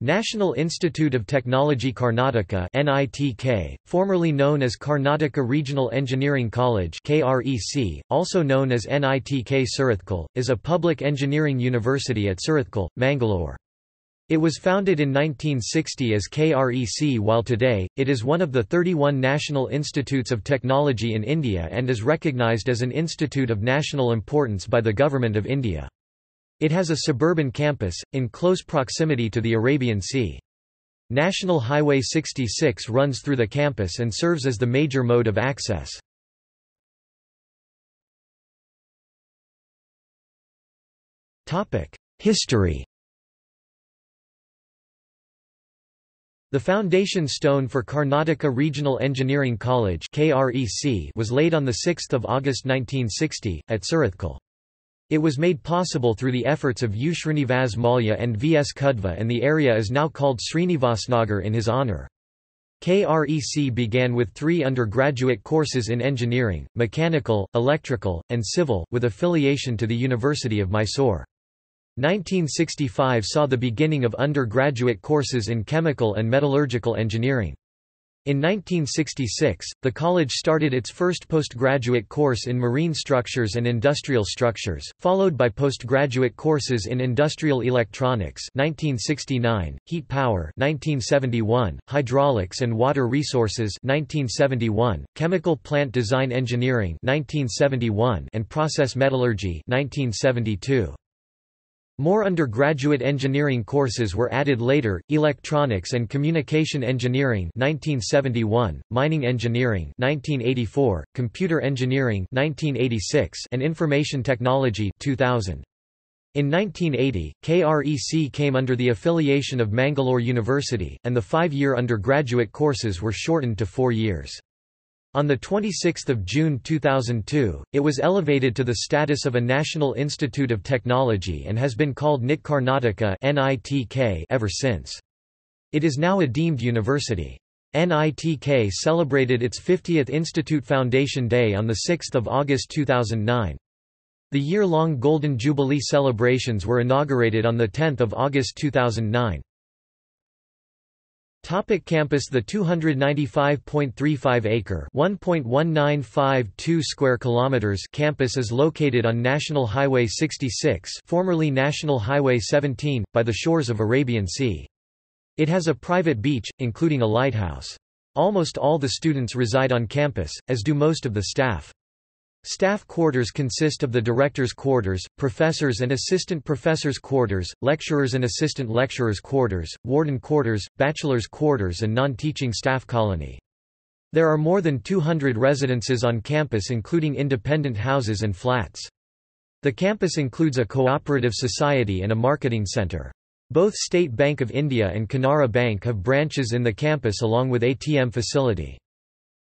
National Institute of Technology Karnataka NITK, formerly known as Karnataka Regional Engineering College KREC, also known as NITK Surathkal, is a public engineering university at Surathkal, Mangalore. It was founded in 1960 as KREC while today, it is one of the 31 national institutes of technology in India and is recognised as an institute of national importance by the Government of India. It has a suburban campus, in close proximity to the Arabian Sea. National Highway 66 runs through the campus and serves as the major mode of access. History The foundation stone for Karnataka Regional Engineering College was laid on 6 August 1960, at Surathkal. It was made possible through the efforts of U. Srinivas Mallya and V. S. Kudva and the area is now called Srinivasnagar in his honour. KREC began with three undergraduate courses in engineering, mechanical, electrical, and civil, with affiliation to the University of Mysore. 1965 saw the beginning of undergraduate courses in chemical and metallurgical engineering. In 1966, the college started its first postgraduate course in marine structures and industrial structures, followed by postgraduate courses in industrial electronics 1969, heat power 1971, hydraulics and water resources 1971, chemical plant design engineering 1971, and process metallurgy 1972. More undergraduate engineering courses were added later, electronics and communication engineering 1971, mining engineering 1984, computer engineering 1986, and information technology 2000. In 1980, KREC came under the affiliation of Mangalore University, and the five-year undergraduate courses were shortened to four years. On 26 June 2002, it was elevated to the status of a National Institute of Technology and has been called NIT Karnataka ever since. It is now a deemed university. NITK celebrated its 50th Institute Foundation Day on 6 August 2009. The year-long Golden Jubilee celebrations were inaugurated on 10 August 2009. Topic campus The 295.35-acre (1.1952 square kilometers) campus is located on National Highway 66 formerly National Highway 17, by the shores of Arabian Sea. It has a private beach, including a lighthouse. Almost all the students reside on campus, as do most of the staff. Staff quarters consist of the director's quarters, professors and assistant professors' quarters, lecturers and assistant lecturers' quarters, warden quarters, bachelor's quarters and non-teaching staff colony. There are more than 200 residences on campus including independent houses and flats. The campus includes a cooperative society and a marketing centre. Both State Bank of India and Canara Bank have branches in the campus along with ATM facility.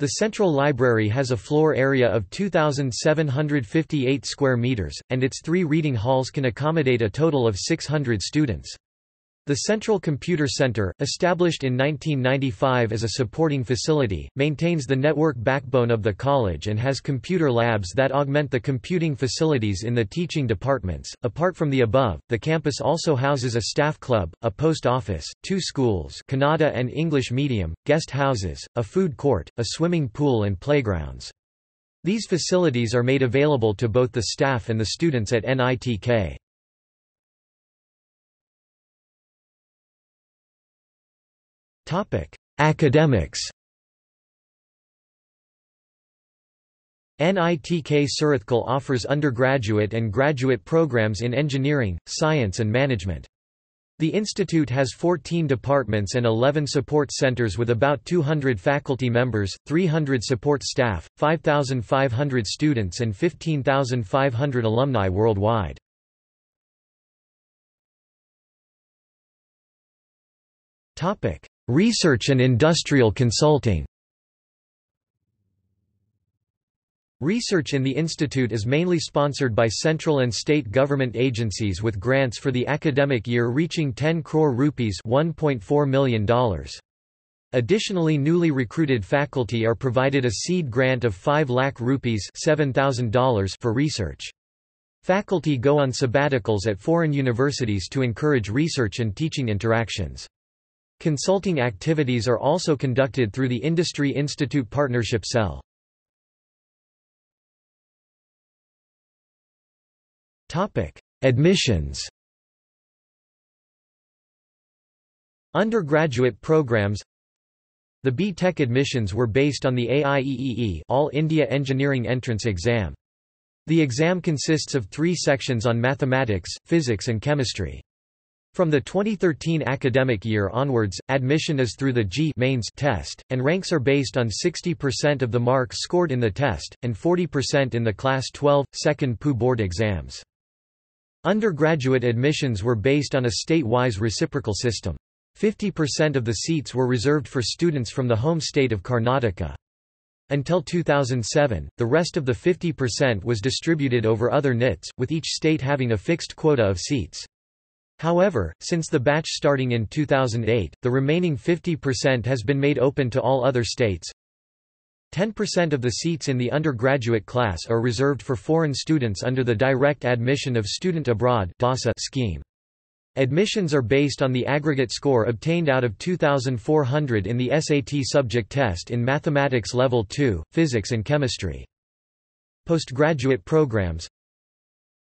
The Central Library has a floor area of 2,758 square meters, and its three reading halls can accommodate a total of 600 students. The Central Computer Center, established in 1995 as a supporting facility, maintains the network backbone of the college and has computer labs that augment the computing facilities in the teaching departments. Apart from the above, the campus also houses a staff club, a post office, two schools, Kannada and English medium, guest houses, a food court, a swimming pool and playgrounds. These facilities are made available to both the staff and the students at NITK. Topic: Academics. NITK Surathkal offers undergraduate and graduate programs in engineering, science and management. The institute has 14 departments and 11 support centers with about 200 faculty members, 300 support staff, 5,500 students and 15,500 alumni worldwide. Research and industrial consulting Research in the institute is mainly sponsored by central and state government agencies with grants for the academic year reaching 10 crore rupees $1.4 million. Additionally newly recruited faculty are provided a seed grant of 5 lakh rupees $7,000 for research. Faculty go on sabbaticals at foreign universities to encourage research and teaching interactions. Consulting activities are also conducted through the Industry Institute Partnership Cell. Admissions Undergraduate programs The B.Tech admissions were based on the AIEEE All India Engineering Entrance Exam. The exam consists of three sections on mathematics, physics and chemistry. From the 2013 academic year onwards, admission is through the JEE mains test, and ranks are based on 60% of the marks scored in the test, and 40% in the Class 12, second PU board exams. Undergraduate admissions were based on a state-wise reciprocal system. 50% of the seats were reserved for students from the home state of Karnataka. Until 2007, the rest of the 50% was distributed over other NITs, with each state having a fixed quota of seats. However, since the batch starting in 2008, the remaining 50% has been made open to all other states. 10% of the seats in the undergraduate class are reserved for foreign students under the Direct Admission of Student Abroad scheme. Admissions are based on the aggregate score obtained out of 2,400 in the SAT subject test in Mathematics Level 2, Physics and Chemistry. Postgraduate programs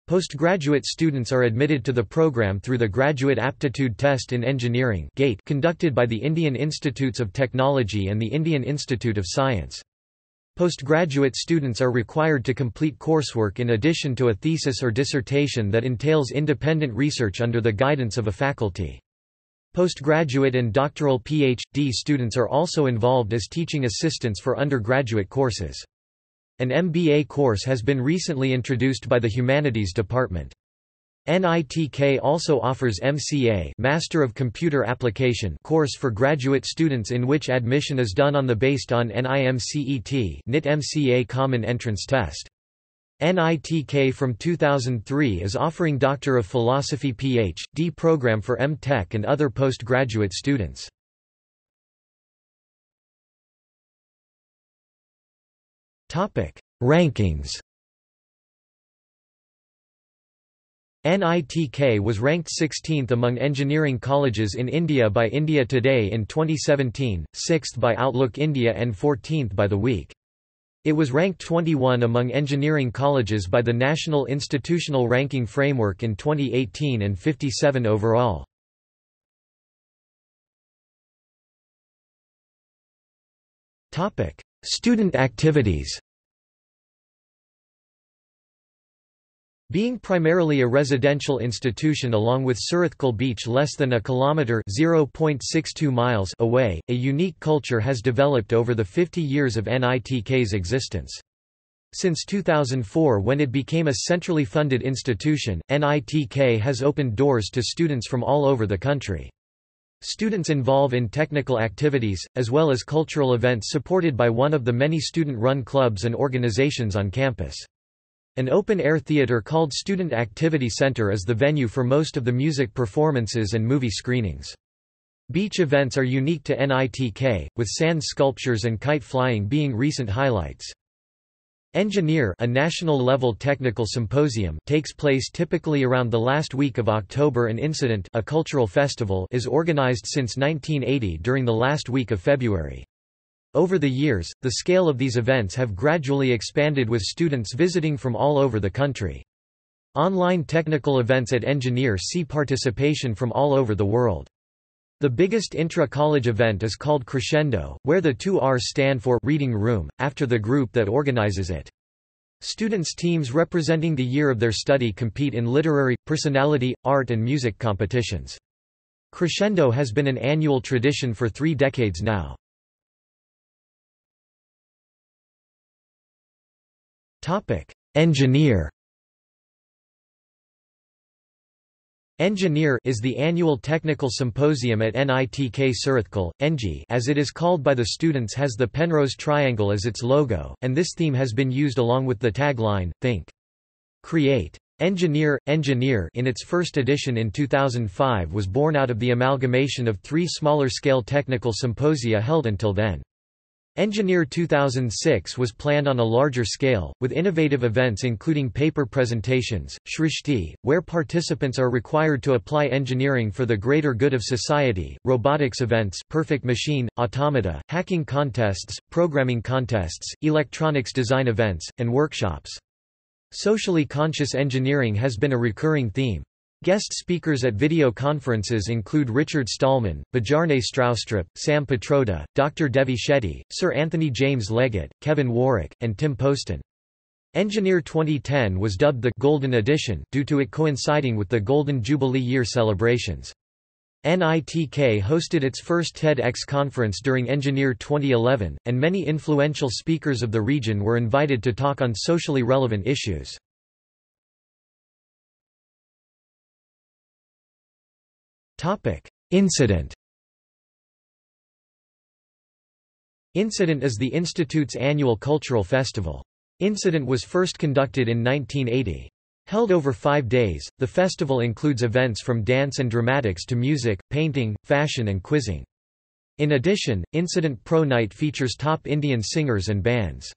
Postgraduate students are admitted to the program through the Graduate Aptitude Test in Engineering GATE conducted by the Indian Institutes of Technology and the Indian Institute of Science. Postgraduate students are required to complete coursework in addition to a thesis or dissertation that entails independent research under the guidance of a faculty. Postgraduate and doctoral PhD students are also involved as teaching assistants for undergraduate courses. An MBA course has been recently introduced by the Humanities Department. NITK also offers MCA Master of Computer Application course for graduate students in which admission is done on the based on NIMCET NIT MCA Common Entrance Test. NITK from 2003 is offering Doctor of Philosophy Ph.D. program for M.Tech and other postgraduate students. Topic: Rankings. NITK was ranked 16th among engineering colleges in India by India Today in 2017, 6th by Outlook India and 14th by The Week. It was ranked 21 among engineering colleges by the National Institutional Ranking Framework in 2018 and 57 overall. Student activities Being primarily a residential institution along with Surathkal beach less than a kilometre (0.62 miles) away, a unique culture has developed over the 50 years of NITK's existence. Since 2004 when it became a centrally funded institution, NITK has opened doors to students from all over the country. Students involve in technical activities, as well as cultural events supported by one of the many student-run clubs and organizations on campus. An open-air theater called Student Activity Center is the venue for most of the music performances and movie screenings. Beach events are unique to NITK, with sand sculptures and kite flying being recent highlights. Engineer a national-level technical symposium takes place typically around the last week of October An Incident a cultural festival is organized since 1980 during the last week of February. Over the years, the scale of these events have gradually expanded with students visiting from all over the country. Online technical events at Engineer see participation from all over the world. The biggest intra-college event is called Crescendo, where the two R's stand for Reading Room, after the group that organizes it. Students' teams representing the year of their study compete in literary, personality, art and music competitions. Crescendo has been an annual tradition for three decades now. Engineer Engineer is the annual technical symposium at NITK Surathkal, Engi as it is called by the students has the Penrose triangle as its logo, and this theme has been used along with the tagline, Think. Create. Engineer, Engineer in its first edition in 2005 was born out of the amalgamation of three smaller-scale technical symposia held until then. Engineer 2006 was planned on a larger scale, with innovative events including paper presentations, Srishti, where participants are required to apply engineering for the greater good of society, robotics events, perfect machine, automata, hacking contests, programming contests, electronics design events, and workshops. Socially conscious engineering has been a recurring theme. Guest speakers at video conferences include Richard Stallman, Bjarne Stroustrup, Sam Pitroda, Dr. Devi Shetty, Sir Anthony James Leggett, Kevin Warwick, and Tim Poston. Engineer 2010 was dubbed the Golden Edition due to it coinciding with the Golden Jubilee Year celebrations. NITK hosted its first TEDx conference during Engineer 2011, and many influential speakers of the region were invited to talk on socially relevant issues. Topic: Incident. Incident is the institute's annual cultural festival. Incident was first conducted in 1980. Held over five days, the festival includes events from dance and dramatics to music, painting, fashion and quizzing. In addition, Incident Pro Night features top Indian singers and bands.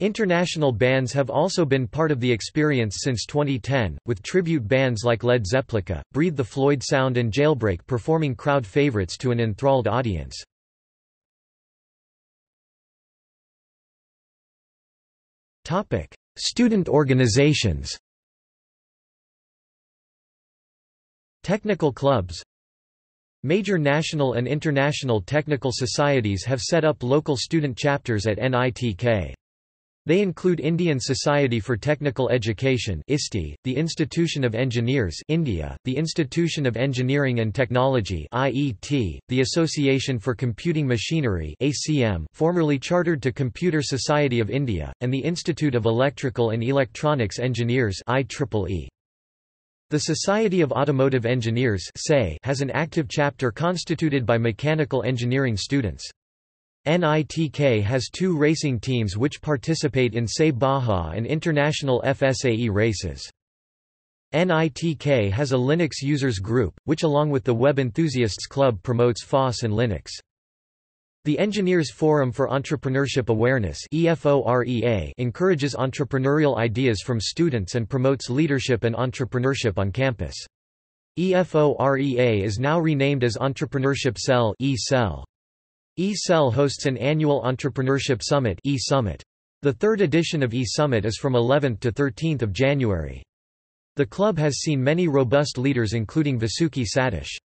International bands have also been part of the experience since 2010, with tribute bands like Led Zeppelin, Breathe the Floyd Sound and Jailbreak performing crowd favorites to an enthralled audience. Student organizations Technical clubs Major national and international technical societies have set up local student chapters at NITK. They include Indian Society for Technical Education ISTE, the Institution of Engineers India, the Institution of Engineering and Technology IET, the Association for Computing Machinery ACM, formerly chartered to Computer Society of India, and the Institute of Electrical and Electronics Engineers IEEE. The Society of Automotive Engineers has an active chapter constituted by mechanical engineering students. NITK has two racing teams which participate in SAE Baja and international FSAE races. NITK has a Linux users group, which along with the Web Enthusiasts Club promotes FOSS and Linux. The Engineers Forum for Entrepreneurship Awareness encourages entrepreneurial ideas from students and promotes leadership and entrepreneurship on campus. EFOREA is now renamed as Entrepreneurship Cell e-Cell. E-Cell hosts an annual Entrepreneurship Summit e-Summit. The third edition of E-Summit is from 11 to 13 January. The club has seen many robust leaders including Vasuki Satish.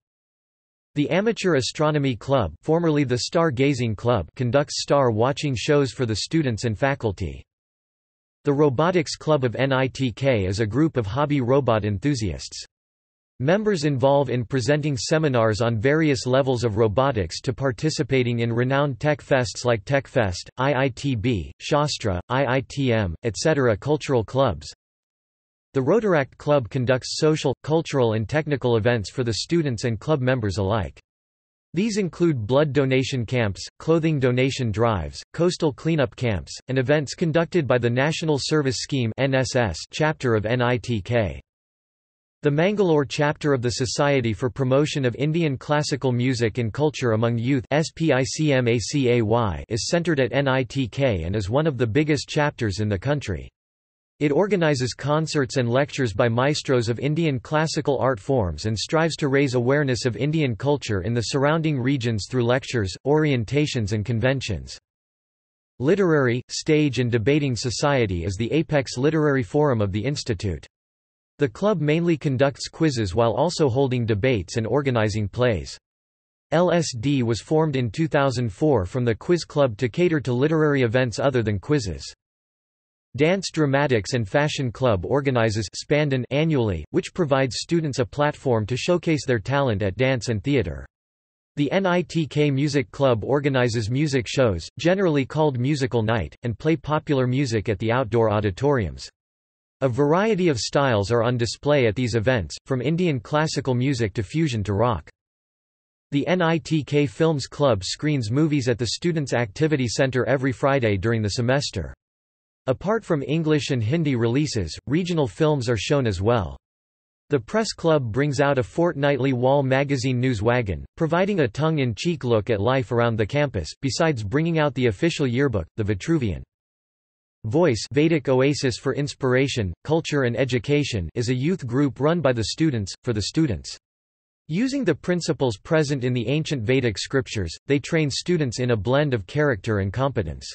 The Amateur Astronomy Club, formerly the Star Gazing Club conducts star-watching shows for the students and faculty. The Robotics Club of NITK is a group of hobby robot enthusiasts. Members involve in presenting seminars on various levels of robotics to participating in renowned tech fests like TechFest, IITB, Shastra, IITM, etc. Cultural clubs The Rotaract Club conducts social, cultural and technical events for the students and club members alike. These include blood donation camps, clothing donation drives, coastal cleanup camps, and events conducted by the National Service Scheme chapter of NITK. The Mangalore chapter of the Society for Promotion of Indian Classical Music and Culture Among Youth is centered at NITK and is one of the biggest chapters in the country. It organizes concerts and lectures by maestros of Indian classical art forms and strives to raise awareness of Indian culture in the surrounding regions through lectures, orientations and conventions. Literary, Stage and Debating Society is the apex literary forum of the institute. The club mainly conducts quizzes while also holding debates and organizing plays. LSD was formed in 2004 from the Quiz Club to cater to literary events other than quizzes. Dance Dramatics and Fashion Club organizes Spandan annually, which provides students a platform to showcase their talent at dance and theater. The NITK Music Club organizes music shows, generally called Musical Night, and play popular music at the outdoor auditoriums. A variety of styles are on display at these events, from Indian classical music to fusion to rock. The NITK Films Club screens movies at the Students' Activity Center every Friday during the semester. Apart from English and Hindi releases, regional films are shown as well. The Press Club brings out a fortnightly wall magazine News Wagon, providing a tongue-in-cheek look at life around the campus, besides bringing out the official yearbook, the Vitruvian. Voice Vedic Oasis for Inspiration, Culture and Education is a youth group run by the students, for the students. Using the principles present in the ancient Vedic scriptures, they train students in a blend of character and competence.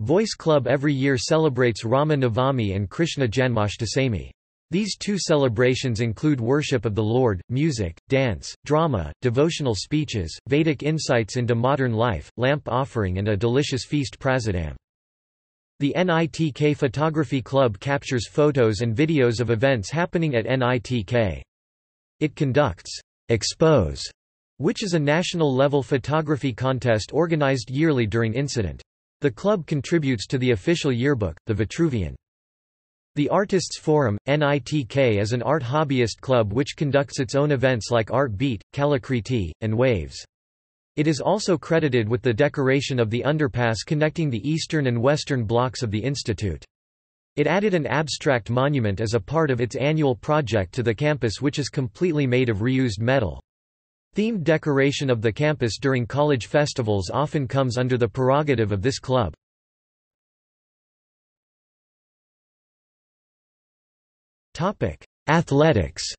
Voice Club every year celebrates Rama Navami and Krishna Janmashtami. These two celebrations include worship of the Lord, music, dance, drama, devotional speeches, Vedic insights into modern life, lamp offering and a delicious feast prasadam. The NITK Photography Club captures photos and videos of events happening at NITK. It conducts Expose, which is a national-level photography contest organized yearly during incident. The club contributes to the official yearbook, the Vitruvian. The Artists Forum, NITK is an art hobbyist club which conducts its own events like Art Beat, Kalakriti, and Waves. It is also credited with the decoration of the underpass connecting the eastern and western blocks of the institute. It added an abstract monument as a part of its annual project to the campus which is completely made of reused metal. Themed decoration of the campus during college festivals often comes under the prerogative of this club. Athletics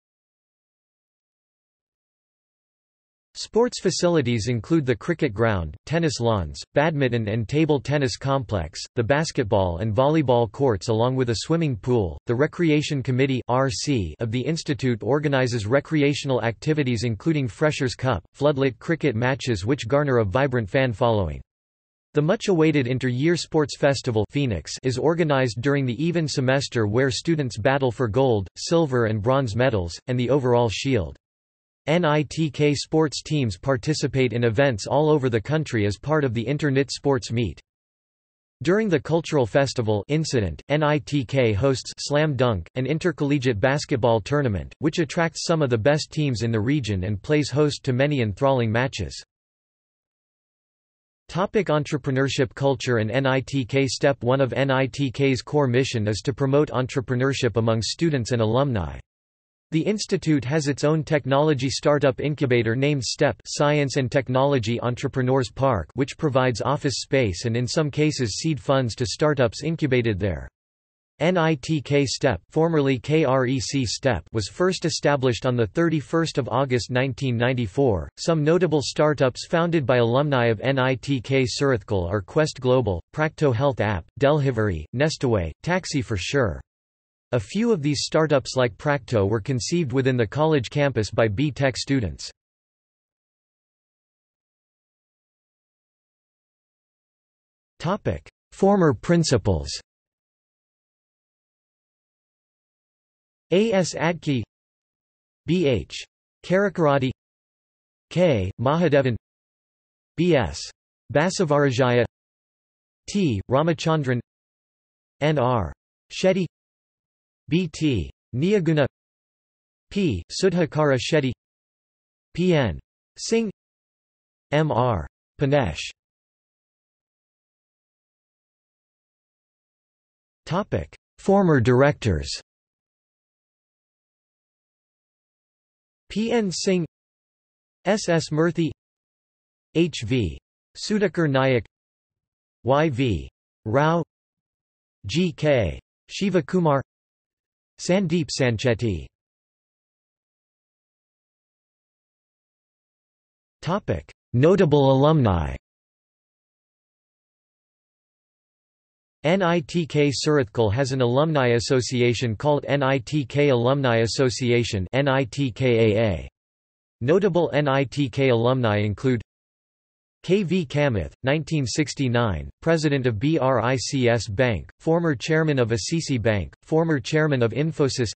Sports facilities include the cricket ground, tennis lawns, badminton and table tennis complex, the basketball and volleyball courts along with a swimming pool. The Recreation Committee (RC) of the institute organizes recreational activities including Freshers Cup, floodlit cricket matches which garner a vibrant fan following. The much-awaited inter-year sports festival Phoenix is organized during the even semester where students battle for gold, silver and bronze medals, and the overall shield. NITK sports teams participate in events all over the country as part of the Inter-NIT Sports Meet. During the cultural festival incident, NITK hosts Slam Dunk, an intercollegiate basketball tournament, which attracts some of the best teams in the region and plays host to many enthralling matches. Topic entrepreneurship culture and NITK Step 1 of NITK's core mission is to promote entrepreneurship among students and alumni. The institute has its own technology startup incubator named STEP Science and Technology Entrepreneurs Park which provides office space and in some cases seed funds to startups incubated there. NITK STEP, formerly KREC STEP was first established on 31 August 1994. Some notable startups founded by alumni of NITK Surathkal are Quest Global, Practo Health App, Delhivery, Nestaway, Taxi for Sure. A few of these startups like Practo were conceived within the college campus by B.Tech students. Former principals A. S. Adke B. H. Karakarati K. Mahadevan B. S. Basavarajaya T. Ramachandran N. R. Shetty B.T. Niyaguna P. Sudhakara Shetty P.N. Singh M.R. Panesh Topic: Former directors. P.N. Singh S.S. Murthy H.V. Sudhakar Nayak Y.V. Rao G.K. Shiva Kumar Sandeep Sancheti Notable alumni. NITK Surathkal has an alumni association called NITK Alumni Association NITKAA. Notable NITK alumni include K. V. Kamath, 1969, President of BRICS Bank, former Chairman of ICICI Bank, former Chairman of Infosys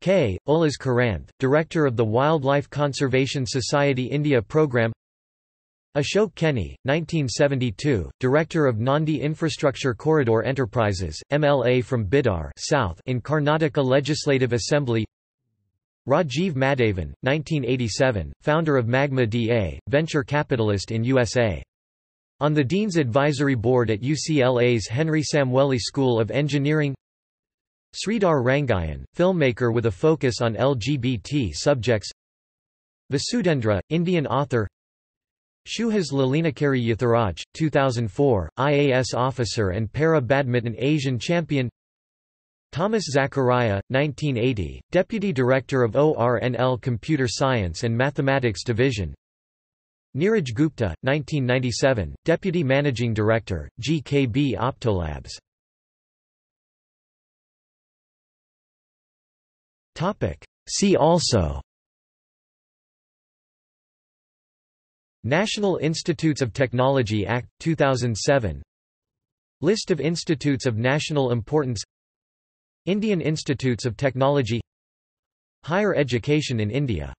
K. Ullas Karanth, Director of the Wildlife Conservation Society India Programme Ashok Kheny, 1972, Director of Nandi Infrastructure Corridor Enterprises, MLA from Bidar South in Karnataka Legislative Assembly Rajiv Madhavan, 1987, founder of Magma DA, venture capitalist in USA. On the Dean's Advisory Board at UCLA's Henry Samueli School of Engineering Sridhar Rangayan, filmmaker with a focus on LGBT subjects. Vasudhendra, Indian author. Suhas Lalinakere Yathiraj, 2004, IAS officer and para-badminton Asian champion Thomas Zacharia, 1980, Deputy Director of ORNL Computer Science and Mathematics Division. Neeraj Gupta, 1997, Deputy Managing Director, GKB Optolabs. See also National Institutes of Technology Act, 2007 List of institutes of national importance Indian Institutes of Technology. Higher education in India